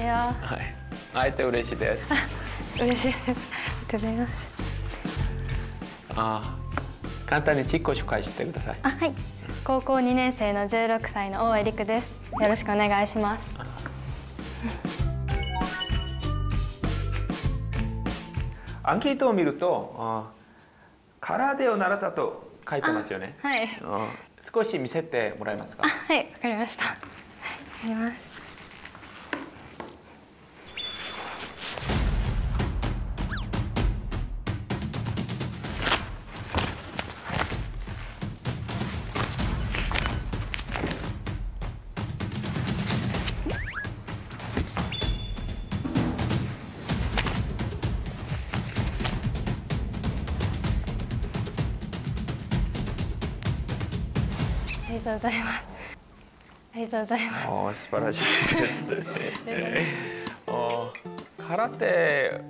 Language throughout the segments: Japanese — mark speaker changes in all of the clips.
Speaker 1: せよ。は
Speaker 2: い。会えて嬉しいです。
Speaker 1: 嬉しい。ありがとうございます。
Speaker 2: ああ、簡単に自己紹介してください。
Speaker 1: あ、はい。高校2年生の16歳の大江陸です。よろしくお願いします。
Speaker 2: アンケートを見ると、あカラーでを習ったと書いてますよね。
Speaker 1: はい。
Speaker 2: 少し見せてもらえますか。
Speaker 1: はい、わかりました。はい、あります。りがとうございます。ありがとうござい
Speaker 2: ます。素晴らしいです。空手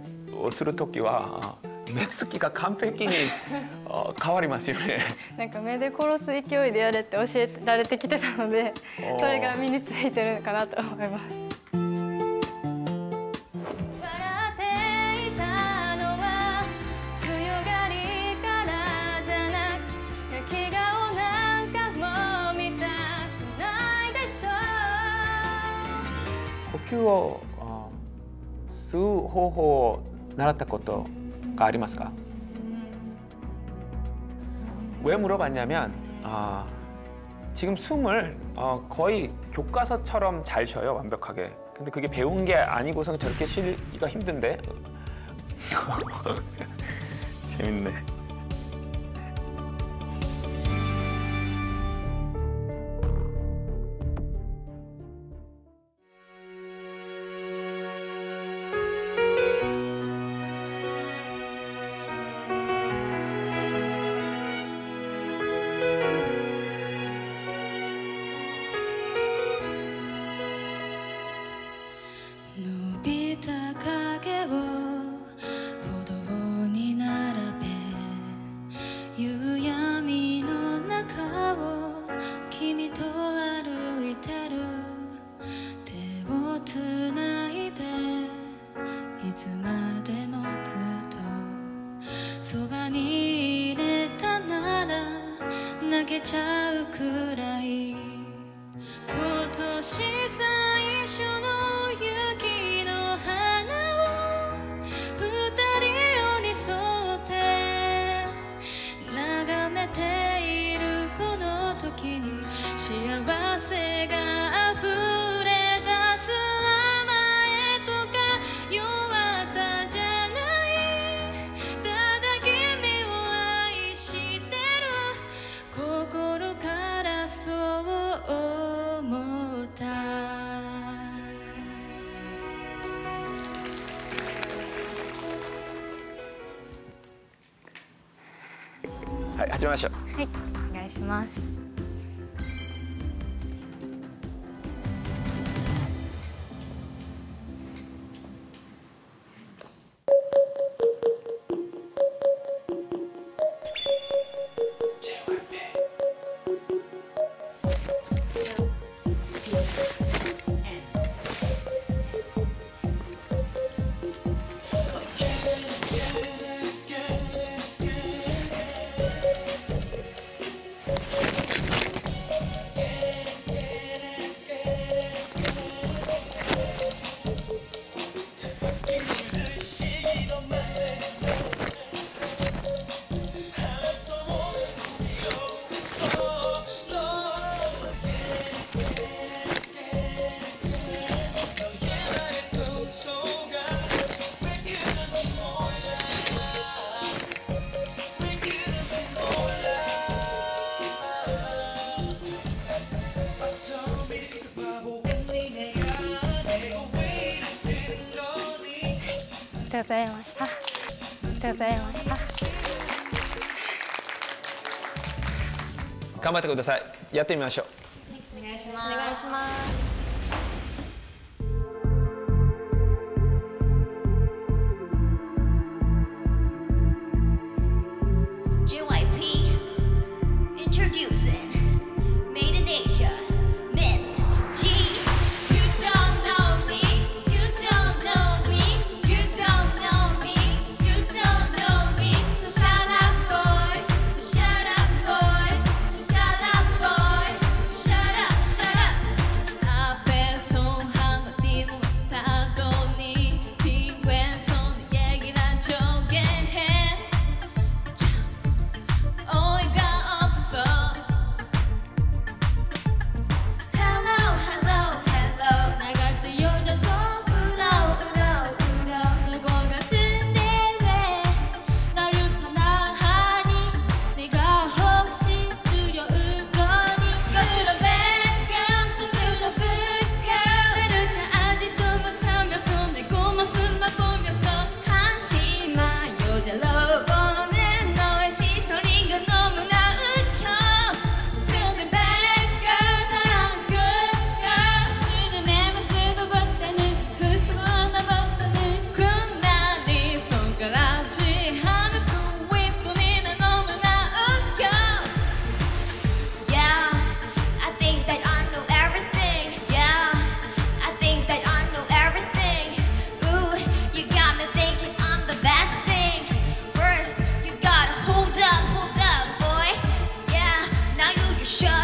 Speaker 2: をする時は目つきが完璧に 変わりますよね。
Speaker 1: なんか目で殺す勢いでやれって教えられてきてたので、
Speaker 2: それが
Speaker 1: 身についてるかなと思います。
Speaker 2: 吸を吸う方法を習ったことがありますか왜물어봤냐면어지금숨을어거의교과서처럼잘쉬어요완벽하게근데그게배운게아니고서는저렇게쉬기가힘든데 재밌네
Speaker 3: 手をつないでいつまでもずっとそばにいれたなら泣けちゃうくらい今年
Speaker 2: 始めましょう。
Speaker 1: はいお願いします。とうございました。ありがとうございました。
Speaker 2: 頑張ってください。やってみましょう。
Speaker 3: お願いします。お願いします
Speaker 4: Shut